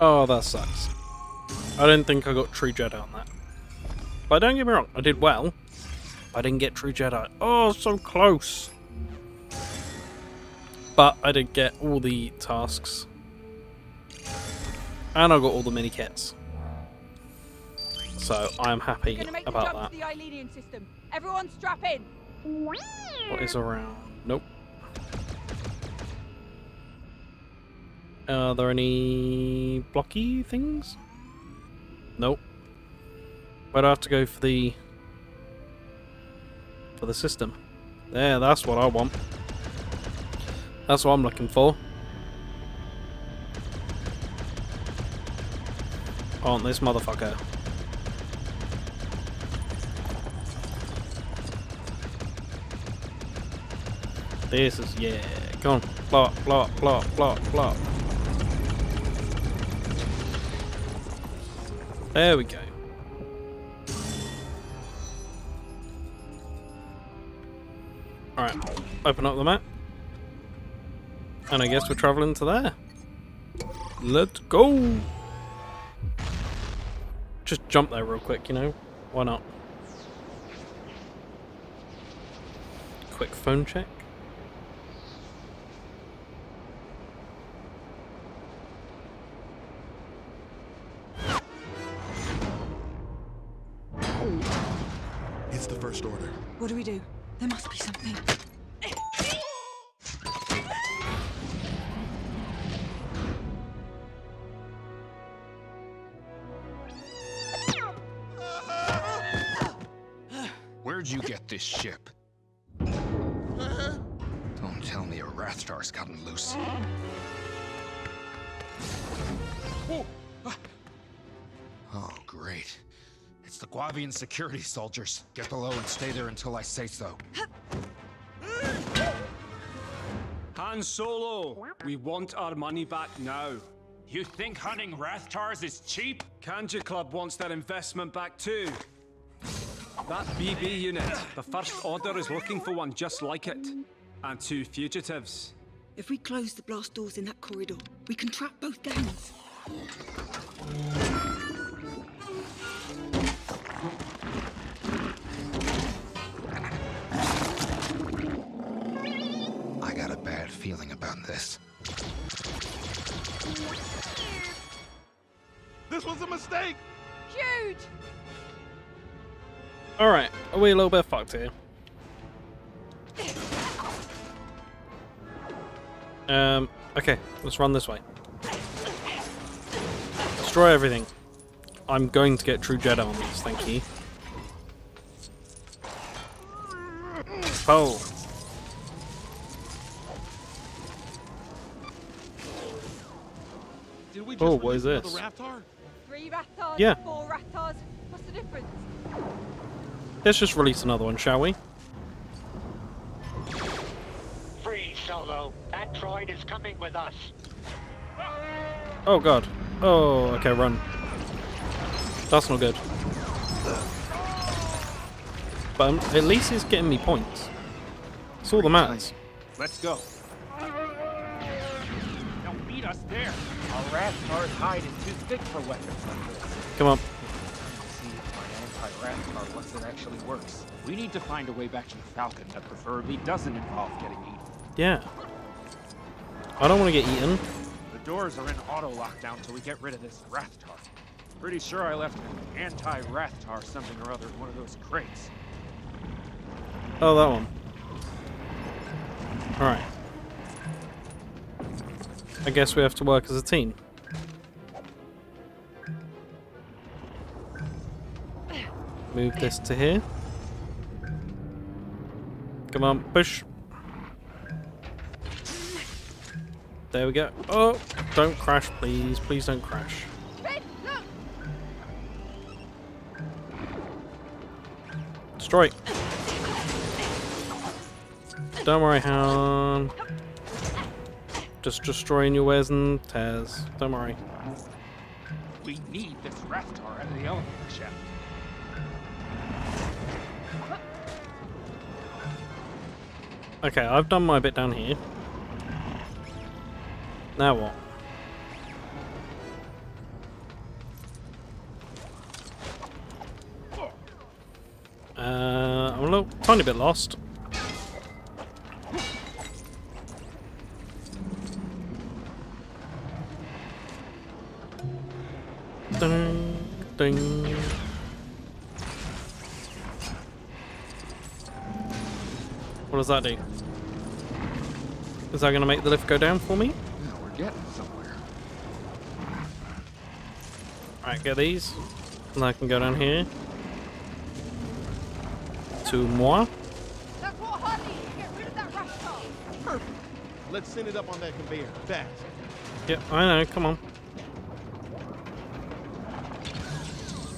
Oh, that sucks. I didn't think I got True Jedi on that. But don't get me wrong, I did well. I didn't get True Jedi. Oh, so close. But I did get all the tasks. And I got all the mini kits. So I'm happy We're gonna make the about that. to the Eilenian system. Everyone strap in. What is around? Nope. Are there any blocky things? Nope. But I have to go for the for the system. There, that's what I want. That's what I'm looking for. On this motherfucker. This is yeah. Come on, up, blow up, blow up, blow up, blow up. There we go. Alright, open up the map. And I guess we're travelling to there. Let's go! Just jump there real quick, you know? Why not? Quick phone check. What do we do? There must be something. Where'd you get this ship? Don't tell me a Rathtar's gotten loose. Oh, oh great. It's the Guavian security soldiers. Get below and stay there until I say so. Han Solo, we want our money back now. You think hunting Rathtars is cheap? Kanjiklub wants their investment back too. That BB unit, the First Order is looking for one just like it. And two fugitives. If we close the blast doors in that corridor, we can trap both gangs. Feeling about this. This was a mistake! Huge! Alright, are we a little bit fucked here? Um, okay, let's run this way. Destroy everything. I'm going to get True Jedi on these, thank you. Oh. We just Oh, what is release this? Raptor? Three Rathtars, Yeah. four Rathtars. What's the difference? Let's just release another one, shall we? Free Solo. That droid is coming with us. Oh god. Oh, okay, run. That's not good. But um, at least he's getting me points. It's all that matters. Let's go. Our Rathtar's hide is too thick for weapons like this. Come on. See if my it actually works. We need to find a way back to the Falcon that preferably doesn't involve getting eaten. Yeah. I don't want to get eaten. The doors are in auto lockdown till we get rid of this Rathtar. Pretty sure I left an anti-Rathtar something or other in one of those crates. Oh, that one. Alright. I guess we have to work as a team. Move this to here. Come on, push. There we go. Oh, don't crash, please. Please don't crash. Destroy. Don't worry, Han. Just destroying your wears and tears. Don't worry. We need this Rathtar out of the elevator shaft. Okay, I've done my bit down here. Now what? Uh, I'm a little, tiny bit lost. Does that do? Is that going to make the lift go down for me? Yeah, we're getting somewhere. Alright, get these. And I can go down here. To moi. That's what I get rid of that Rathtar. Perfect. Let's send it up on that conveyor. Fast. Yep, I know, come on.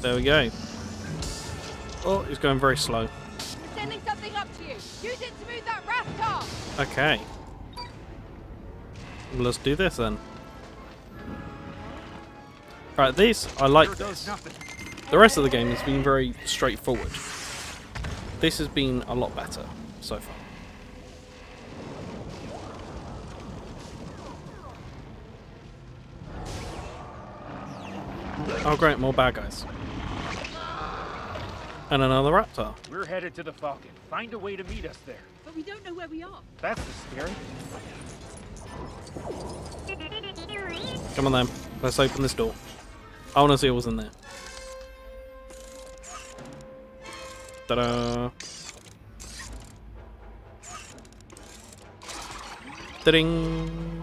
There we go. Oh, he's going very slow. Use it to move that Rathtar. Okay. Well, let's do this then. Right, these, I like this. The rest of the game has been very straightforward. This has been a lot better so far. Oh great, more bad guys. And another raptor. We're headed to the Falcon. Find a way to meet us there. But we don't know where we are. That's the scary. Come on then, let's open this door. I want to see what's in there. Ta-da! Ta-ding!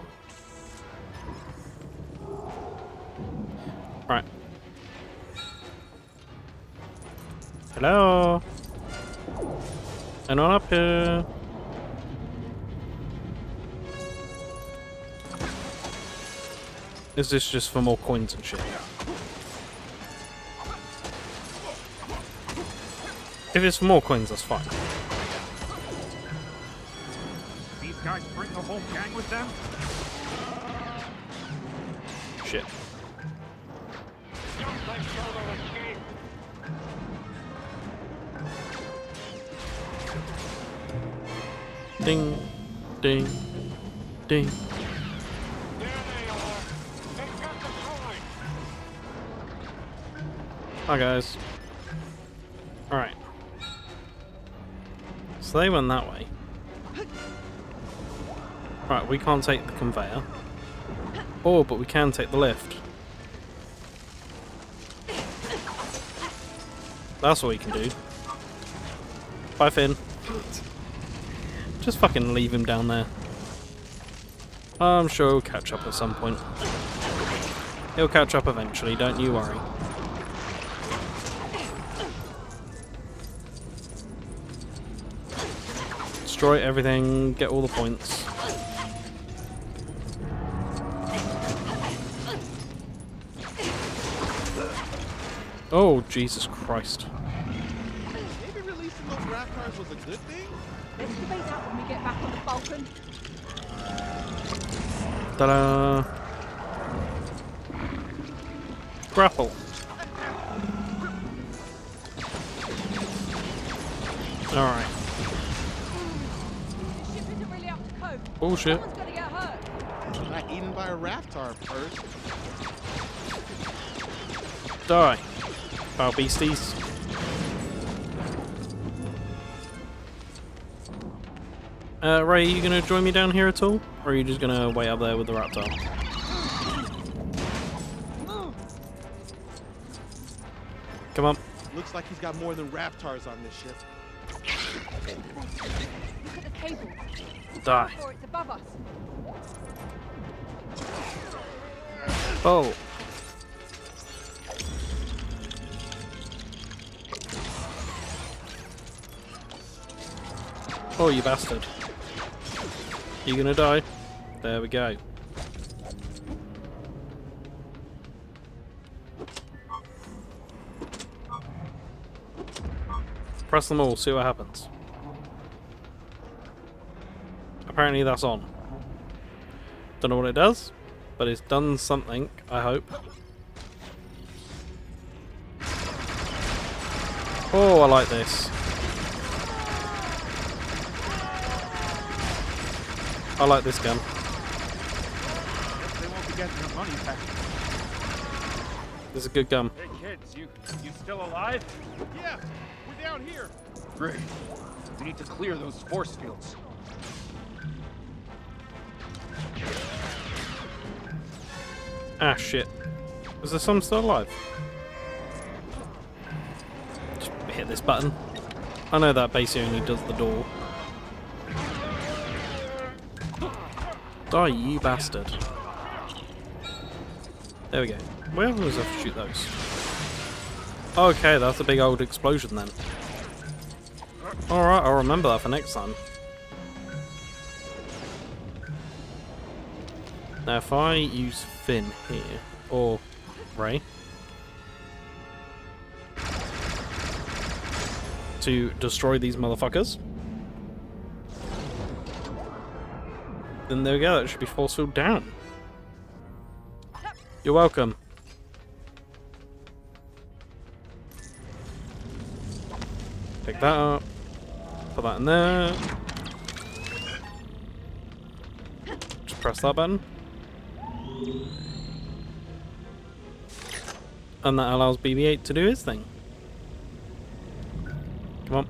Hello? Anyone up here? Is this just for more coins and shit? If it's more coins, that's fine. These guys bring the whole gang with them? Ding, ding, ding. Hi guys. Alright. So they went that way. Right, we can't take the conveyor. Oh, but we can take the lift. That's all we can do. Bye, Finn. Just fucking leave him down there. I'm sure he'll catch up at some point. He'll catch up eventually, don't you worry. Destroy everything, get all the points. Oh, Jesus Christ. Maybe releasing those Raptors was a good thing? Let's debate that when we get back on the Falcon. Ta-da! Grapple. Alright. This oh, ship really up to. Bullshit. Someone's gonna get hurt. Not eaten by a Raptor first. Die. Foul beasties. Uh, Rey, are you gonna join me down here at all? Or are you just gonna wait up there with the raptor? Come on. Looks like he's got more than Raptors on this ship. Look at the cable. Die. It's above us. Oh. Oh, you bastard. You gonna die? There we go. Press them all, see what happens. Apparently that's on. Don't know what it does, but it's done something, I hope. Oh, I like this. I like this gun. They won't be getting their money back. This is a good gun. Hey kids, you you still alive? Yeah, we're down here. Great. We need to clear those force fields. Ah, shit. Is there some still alive? Just hit this button. I know that basically only does the door. Die, you bastard. There we go. Where was I to shoot those? Okay, that's a big old explosion then. Alright, I'll remember that for next time. Now if I use Finn here, or Rey, to destroy these motherfuckers, then there we go, that should be force field down. You're welcome. Pick that up. Put that in there. Just press that button. And that allows BB-8 to do his thing. Come on.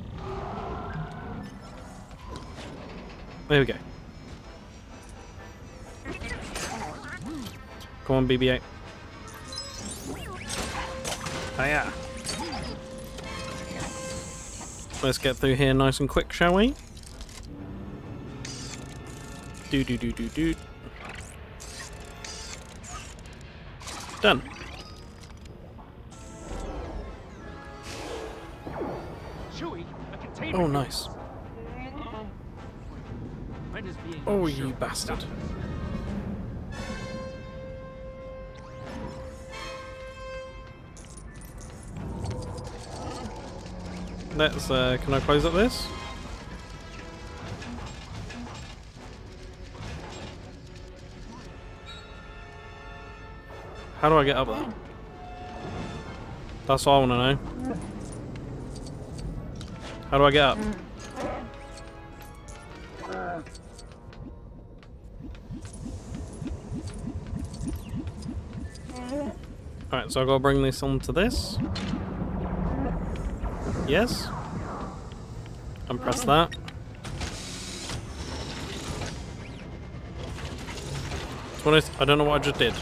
There we go. Come on, BB-8. Hiya. Let's get through here nice and quick, shall we? Do do do do do. Done. Chewie, a container. Oh, nice. Mine is being Oh, you bastard. Let's, uh, can I close up this? How do I get up there? That's all I want to know. How do I get up? Alright, so i got to bring this onto this. Yes. And press that. Be honest, I don't know what I just did.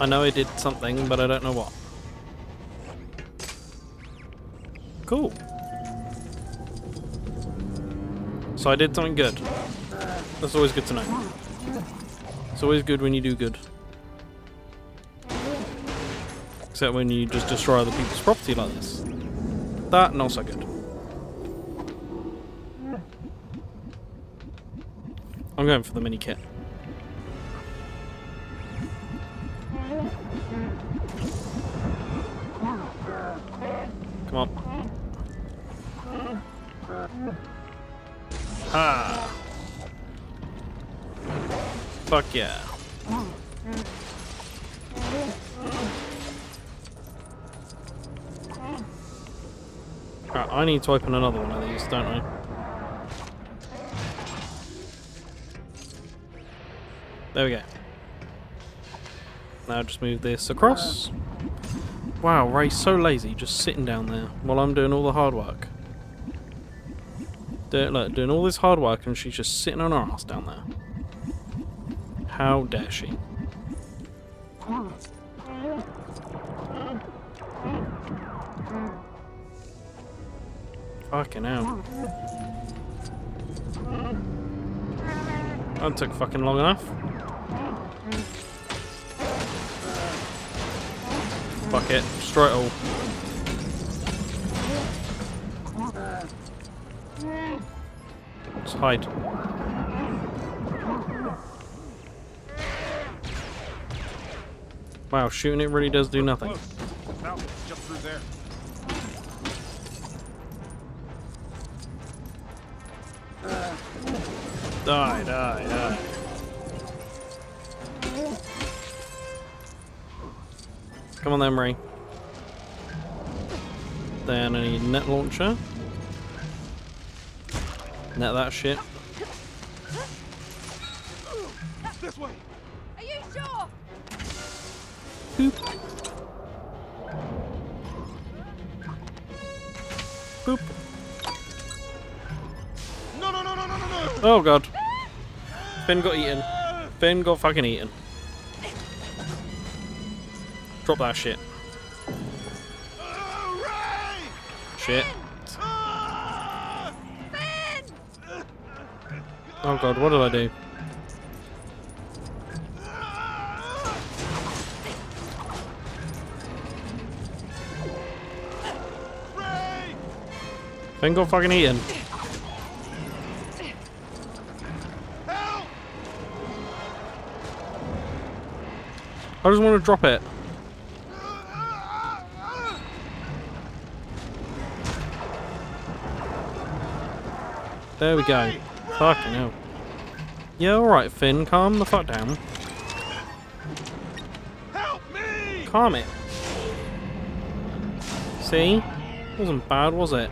I know I did something, but I don't know what. Cool. So I did something good. That's always good to know. It's always good when you do good. Except when you just destroy other people's property like this. That, not so good. I'm going for the mini kit. Come on. Ha! Fuck yeah. Right, I need to open another one of these, don't I? There we go. Now just move this across. Wow, Rey's so lazy, just sitting down there while I'm doing all the hard work. Do, look, doing all this hard work and she's just sitting on her ass down there. How dare she? Fucking. That took fucking long enough. Fuck it, destroy it all. Let's hide. Wow, shooting it really does do nothing. Now, through there. Die, die, die. Come on Rey. Then I need net launcher. Net that shit. Oh god. Finn got eaten. Finn got fucking eaten. Drop that shit. Shit. Oh god, what did I do? Finn got fucking eaten. I just want to drop it. There we go. Fucking hell. Yeah, alright, Finn. Calm the fuck down. Help me! Calm it. See? Wasn't bad, was it?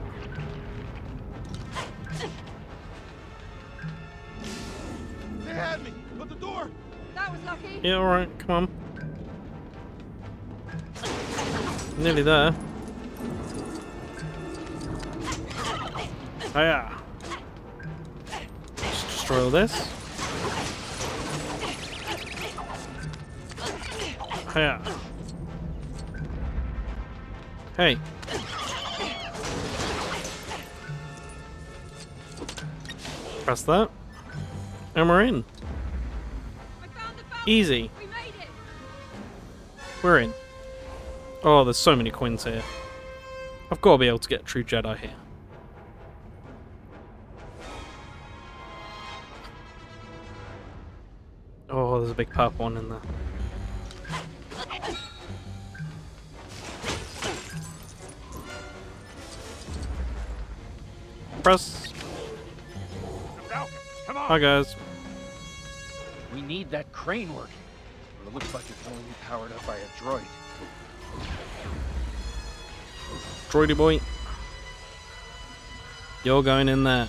They had me, but the door. That was lucky. Yeah, alright, come on. Nearly there. Oh yeah. Just destroy all this. Oh yeah. Hey. Press that. And we're in. I found the. Easy. We made it. We're in. Oh, there's so many coins here. I've got to be able to get a true Jedi here. Oh, there's a big purple one in there. Press. Come on! Hi guys. We need that crane working. It looks like it's only powered up by a droid. Droidy boy. You're going in there.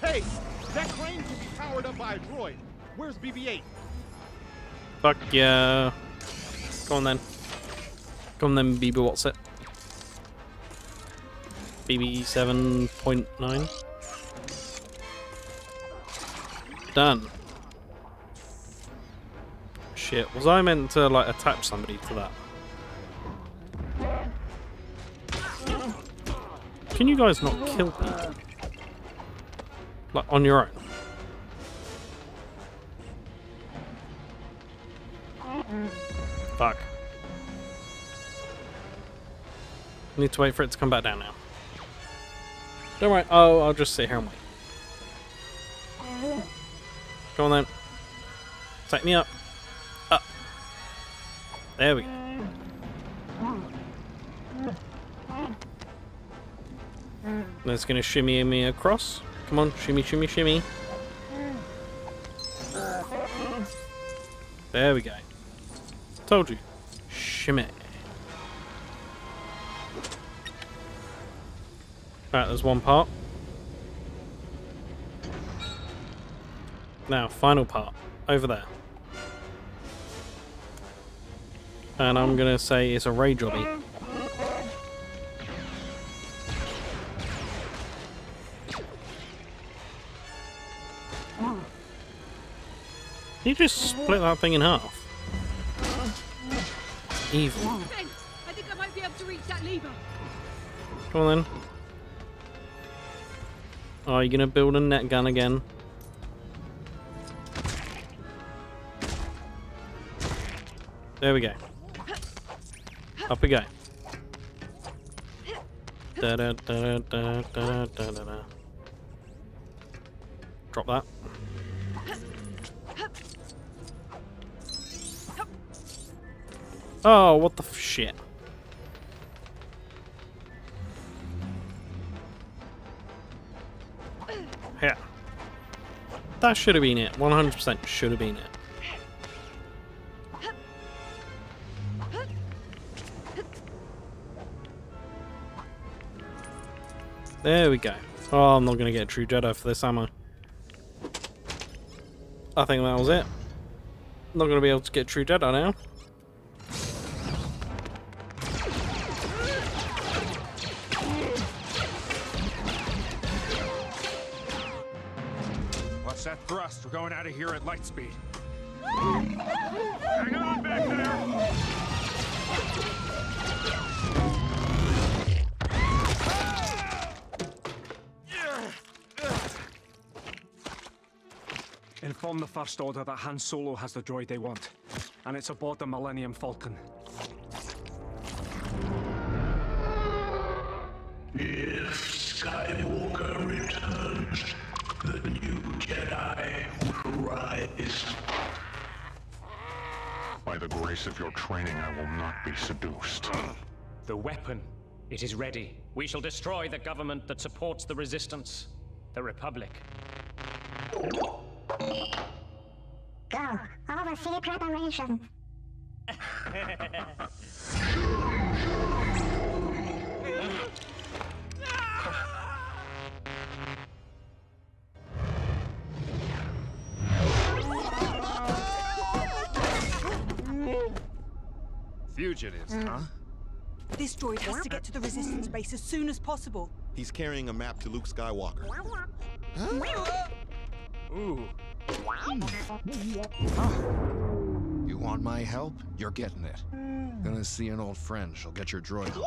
Hey, that crane can be powered up by a droid. Where's BB-8? Fuck yeah. Go on then. Go on then, BB what's it? BB 7.9. Done. Shit, was I meant to like attach somebody to that? Can you guys not kill people? Like on your own? Fuck. Need to wait for it to come back down now. Don't worry. Oh, I'll just sit here and wait. Go on then. Take me up. Up. There we go. That's gonna shimmy me across. Come on, shimmy, shimmy, shimmy. There we go. Told you. Shimmy. Alright, there's one part. Now, final part. Over there. And I'm gonna say it's a Rey jobby. You just split that thing in half. Evil. I think I might be able to reach that lever. Come on then. Are you gonna build a net gun again? There we go. Up we go. Da da da da da da da da. Drop that. Oh, what the shit. Yeah. That should have been it. 100% should have been it. There we go. Oh, I'm not going to get a true Jedi for this, am I? I think that was it. Not going to be able to get true Jedi now. Out of here at light speed. Hang on back there! Inform the First Order that Han Solo has the droid they want, and it's aboard the Millennium Falcon. If Skywalker returns, the new Jedi will rise. By the grace of your training, I will not be seduced. The weapon. It is ready. We shall destroy the government that supports the resistance. The Republic. Go. Oversee preparation. Fugitives, mm. huh? This droid has to get to the resistance base as soon as possible. He's carrying a map to Luke Skywalker. Ooh. You want my help? You're getting it. Gonna see an old friend. She'll get your droid home.